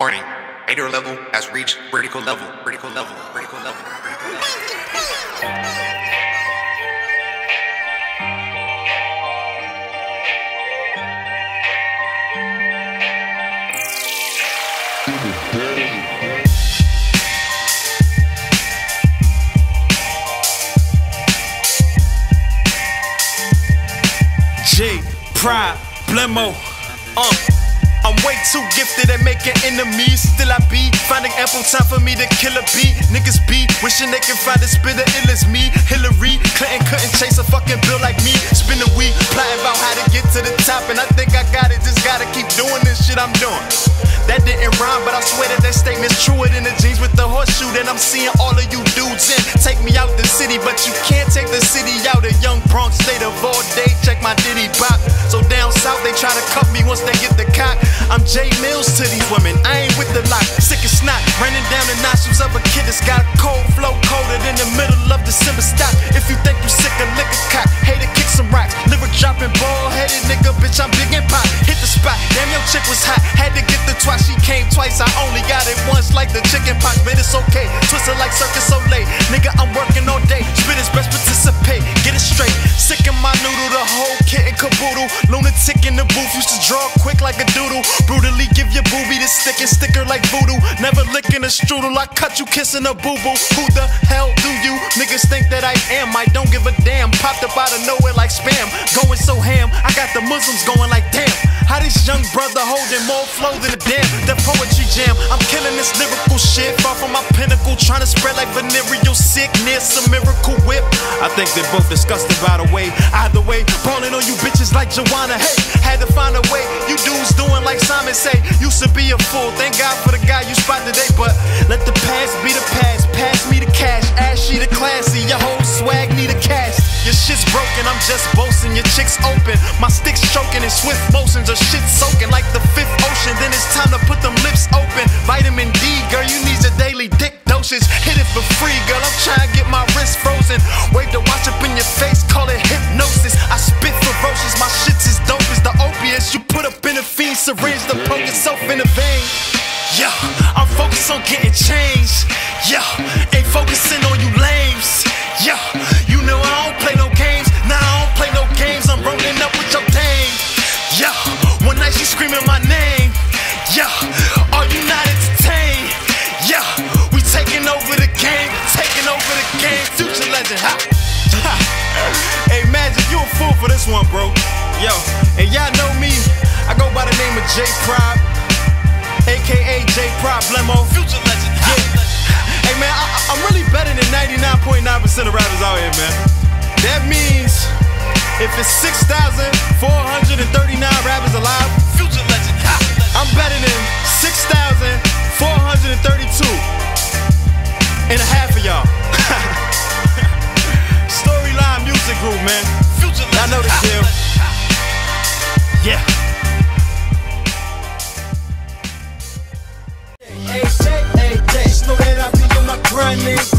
Warning. Hater level has reached critical level. Critical level. Critical level. J, Pride, Blemo, uh. Way too gifted at making enemies. Still, I be finding ample time for me to kill a beat. Niggas be wishing they can find a spitter ill as me. Hillary Clinton couldn't chase a fucking bill like me. Spin a week, plotting about how to get to the top. And I shit I'm doing. That didn't rhyme, but I swear that that statement's truer than the jeans with the horseshoe that I'm seeing all of you dudes in. Take me out the city, but you can't take the city out of young Bronx state of all day. Check my Diddy bop. So down south, they try to cuff me once they get the cock. I'm Jay Mills to these women, I ain't with the lot. Sick as snot, running down the nostrils of a kid that's got a cold flow colder than the middle of December. Stop if you think you sick of liquor cock. Hey to kick some rocks, lyric dropping, bald headed nigga, bitch. I'm big chick was hot. Had to get the twice, she came twice. I only got it once, like the chicken pox, but it's okay. Twisted like Cirque du Soleil, nigga. I'm working all day. Spit his best, participate, get it straight. Sick in my noodle, the whole kit and caboodle. Lunatic in the booth, used to draw quick like a doodle. Brutally give your booby the stick and sticker like voodoo. Never licking a strudel, I cut you kissing a boo boo. Who the hell do you niggas think that I am? I don't give a damn. Popped up out of nowhere like spam. Going so ham, I got the Muslims going like damn. How this young brother holding more flow than a damn? The poetry jam, I'm killing this lyrical shit. Far from my pinnacle, trying to spread like venereal sickness. A miracle whip. I think they're both disgusted by the way. Either way, balling on you bitches like Joanna. Hey, had to find a way. Simon say. Used to be a fool. Thank God for the guy you spot today. But let the past be the past. Pass me the cash. Ashy the classy. Your whole swag need a cast. Your shit's broken. I'm just boasting. Your chick's open. My stick's choking in swift motions. Her shit soaking like the fifth ocean. Then it's time to put them lips open. Vitamin D, girl, you need your daily dick dosage. Hit it for free, girl. I'm trying to get my wrist frozen. Wave to watch up in your face, call it hypnosis. I spit ferocious, my shit's as dope as the opiates. You put up in a fiend syringe to yourself in the vein. Yeah, I'm focused on getting change. Yeah, ain't focusing on you lames. Yeah, you know I don't play no games. Nah, I don't play no games. I'm rolling up with your dame. Yeah, one night she screaming my name. Yeah, are you not entertained? Yeah, we taking over the game, taking over the game. Future legend, ha. ha. hey, Magic, you a fool for this one, bro. Yo, and y'all know me. I go by the name of J Prob, aka J Problemo. Future legend, yeah. Hey man, I, I'm really better than 99.9% of rappers out here, man. That means if it's 6,439 rappers alive, future AJ,